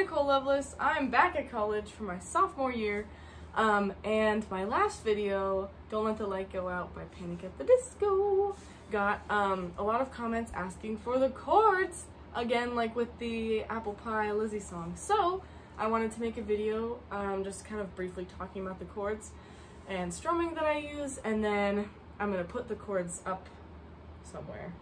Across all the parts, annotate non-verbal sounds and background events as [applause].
Nicole Lovelace. I'm back at college for my sophomore year. Um, and my last video, Don't Let the Light Go Out by Panic at the Disco, got um, a lot of comments asking for the chords, again like with the Apple Pie Lizzie song. So I wanted to make a video um, just kind of briefly talking about the chords and strumming that I use, and then I'm gonna put the chords up somewhere,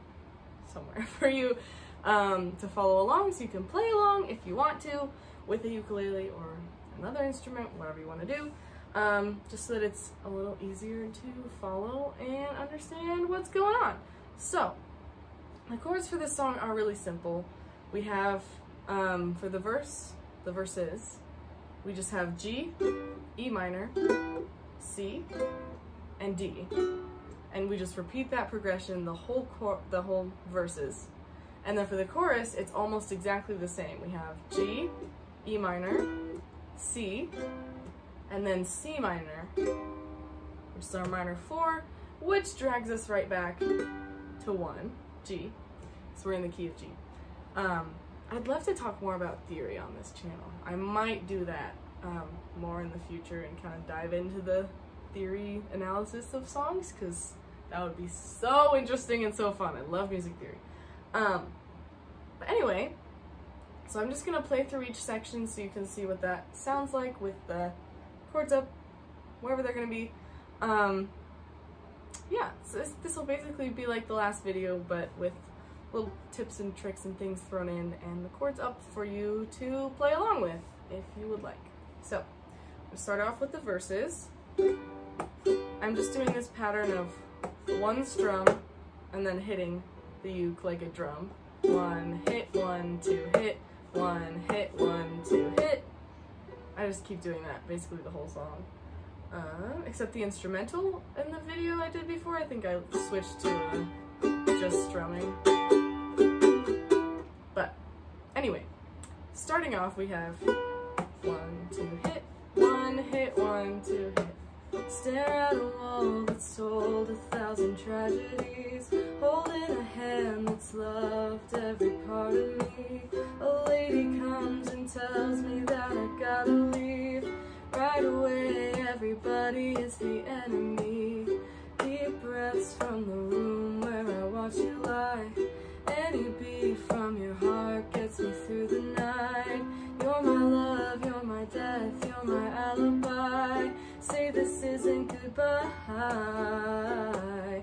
somewhere [laughs] for you um, to follow along so you can play along if you want to with a ukulele or another instrument, whatever you want to do, um, just so that it's a little easier to follow and understand what's going on. So, the chords for this song are really simple. We have, um, for the verse, the verses, we just have G, E minor, C, and D. And we just repeat that progression the whole the whole verses. And then for the chorus, it's almost exactly the same. We have G, E minor, C, and then C minor, which is our minor four, which drags us right back to one, G. So we're in the key of G. Um, I'd love to talk more about theory on this channel. I might do that um, more in the future and kind of dive into the theory analysis of songs because that would be so interesting and so fun. I love music theory. Um, but anyway, so I'm just gonna play through each section so you can see what that sounds like with the chords up, wherever they're gonna be. Um, yeah, so this, this will basically be like the last video, but with little tips and tricks and things thrown in and the chords up for you to play along with if you would like. So, we'll start off with the verses. I'm just doing this pattern of one strum and then hitting the uke like a drum. One hit, one, two hit, one hit, one, two hit. I just keep doing that basically the whole song. Um, except the instrumental in the video I did before, I think I switched to uh, just strumming. But anyway, starting off we have one, two hit, one hit, one, two hit. Stare at a wall that's told a thousand tragedies Holding a hand that's loved every part of me. A lady comes and tells me that I gotta leave. Right away, everybody is the enemy. Deep breaths from the room where I watch you lie. Any beat from your heart gets me through the night this isn't goodbye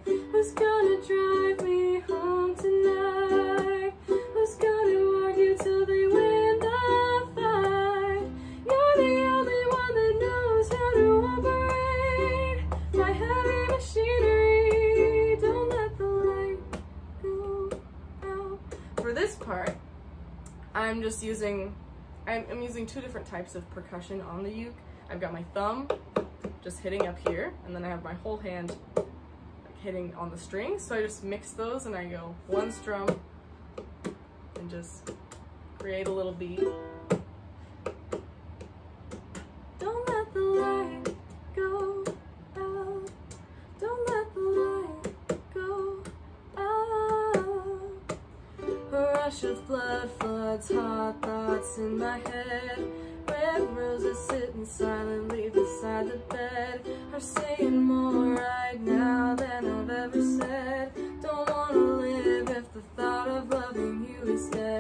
Who's gonna drive me home tonight? Who's gonna argue till they win the fight? You're the only one that knows how to operate My heavy machinery Don't let the light go out For this part, I'm just using I'm, I'm using two different types of percussion on the uke. I've got my thumb just hitting up here, and then I have my whole hand like, hitting on the strings. So I just mix those and I go one strum and just create a little beat. Don't let the light go out. Don't let the light go out. A rush of blood floods hot thoughts in my head. Red roses sitting silently beside the bed. Are saying more right now than I've ever said. Don't wanna live if the thought of loving you is dead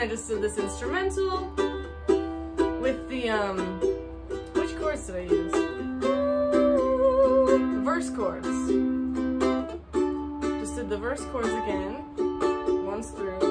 I just did this instrumental with the um which chords did I use? Verse chords. Just did the verse chords again, once through.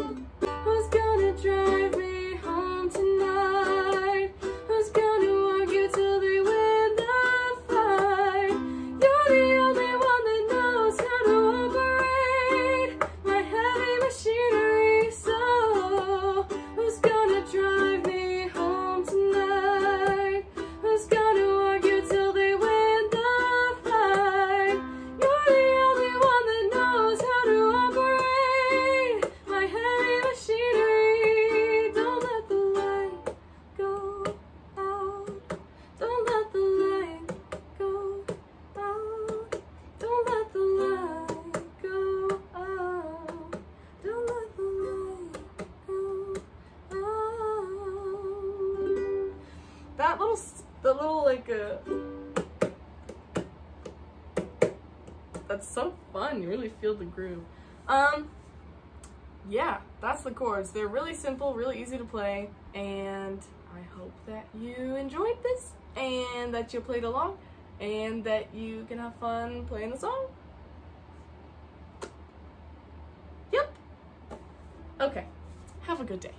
Like uh, that's so fun. You really feel the groove. Um, yeah, that's the chords. They're really simple, really easy to play, and I hope that you enjoyed this and that you played along and that you can have fun playing the song. Yep. Okay. Have a good day.